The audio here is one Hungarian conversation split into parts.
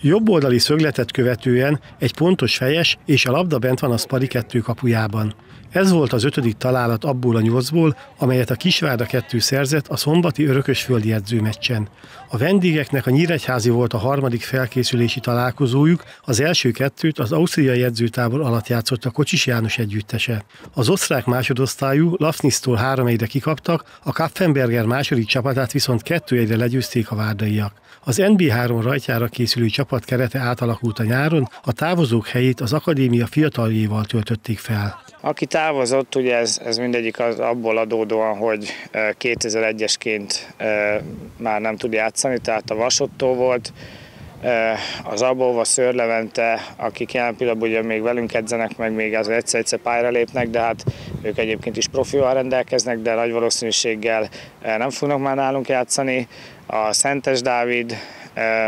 Jobboldali szögletet követően egy pontos fejes és a labda bent van a Spari 2 kapujában. Ez volt az ötödik találat abból a nyolcból, amelyet a Kisvárda 2 szerzett a szombati örökösföldi edzőmeccsen. A vendégeknek a Nyíregyházi volt a harmadik felkészülési találkozójuk, az első kettőt az ausztriai edzőtábor alatt játszott a Kocsis János együttese. Az osztrák másodosztályú Lafnisztól három egyre kikaptak, a Kapfenberger második csapatát viszont kettő egyre legyőzték a várdaiak. Az NB3 rajtjára készülő csapat kerete átalakult a nyáron, a távozók helyét az akadémia fiataljéval töltötték fel. Aki távozott, ugye ez, ez mindegyik az abból adódóan, hogy 2001-esként már nem tud játszani, tehát a Vasottó volt, az Abóva, Szőr Levente, akik jelen pillanatban ugye még velünk edzenek, meg még az egyszer-egyszer pályára lépnek, de hát ők egyébként is profival rendelkeznek, de nagy valószínűséggel nem fognak már nálunk játszani. A Szentes Dávid,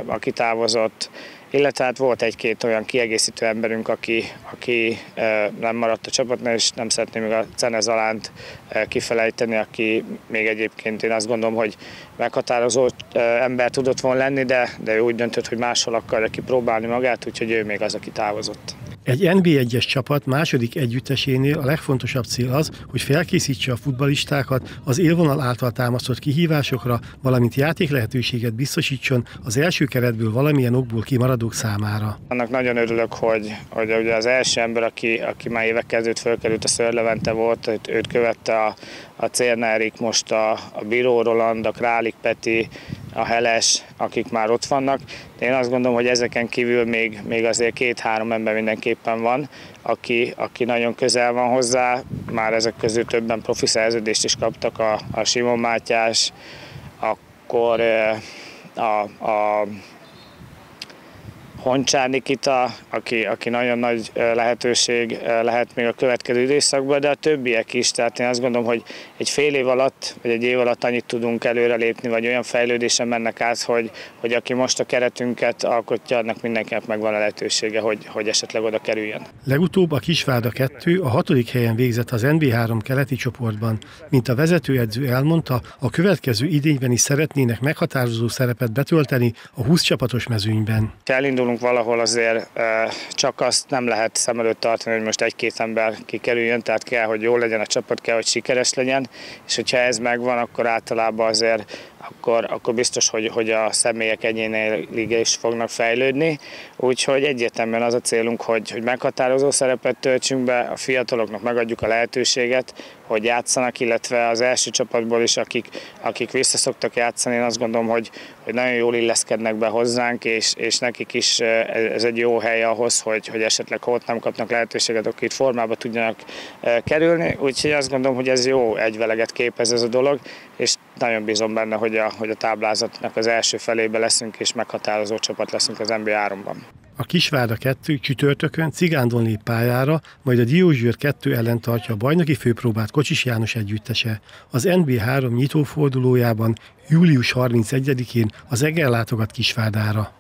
aki távozott, illetve hát volt egy-két olyan kiegészítő emberünk, aki, aki nem maradt a csapatnál, és nem szeretném még a Cene Zalánt kifelejteni, aki még egyébként én azt gondolom, hogy meghatározó ember tudott volna lenni, de, de ő úgy döntött, hogy máshol akarja kipróbálni magát, úgyhogy ő még az, aki távozott. Egy NB1-es csapat második együttesénél a legfontosabb cél az, hogy felkészítse a futbalistákat az élvonal által támasztott kihívásokra, valamint játék lehetőséget biztosítson az első keretből valamilyen okból kimaradók számára. Annak nagyon örülök, hogy, hogy ugye az első ember, aki, aki már évek kezdőt fölkerült a Szörlevente volt, őt követte a, a Cérnerik, most a, a Bíró Roland, a Králik Peti, a Heles, akik már ott vannak. De én azt gondolom, hogy ezeken kívül még, még azért két-három ember mindenképpen van, aki, aki nagyon közel van hozzá. Már ezek közül többen profi szerződést is kaptak, a, a Simon Mátyás, akkor a, a Honcsár Nikita, aki, aki nagyon nagy lehetőség lehet még a következő időszakban, de a többiek is. Tehát én azt gondolom, hogy egy fél év alatt, vagy egy év alatt annyit tudunk előrelépni, vagy olyan fejlődésen mennek át, hogy, hogy aki most a keretünket alkotja, annak mindenkinek megvan a lehetősége, hogy, hogy esetleg oda kerüljen. Legutóbb a Kisvárda 2 a hatodik helyen végzett az NB3 keleti csoportban. Mint a vezetőedző elmondta, a következő idényben is szeretnének meghatározó szerepet betölteni a 20 csapatos mezőnyben. Elindul indulunk valahol azért csak azt nem lehet szem előtt tartani, hogy most egy-két ember kikerüljön, tehát kell, hogy jó legyen a csapat, kell, hogy sikeres legyen, és hogyha ez megvan, akkor általában azért akkor, akkor biztos, hogy, hogy a személyek egyénileg is fognak fejlődni. Úgyhogy egyértelműen az a célunk, hogy, hogy meghatározó szerepet töltsünk be, a fiataloknak megadjuk a lehetőséget, hogy játszanak, illetve az első csapatból is, akik, akik visszaszoktak játszani, én azt gondolom, hogy, hogy nagyon jól illeszkednek be hozzánk, és, és nekik is ez egy jó hely ahhoz, hogy, hogy esetleg ha ott nem kapnak lehetőséget, akkor itt formába tudjanak kerülni. Úgyhogy azt gondolom, hogy ez jó egyveleget képez ez a dolog, és nagyon bízom benne, hogy a, hogy a táblázatnak az első felébe leszünk, és meghatározó csapat leszünk az NBA3-ban. A Kisvárda 2 csütörtökön Cigándon lép pályára, majd a Diózsőr 2 ellen tartja a bajnoki főpróbát Kocsis János együttese. Az NB3 nyitófordulójában július 31-én az Eger látogat Kisvárdára.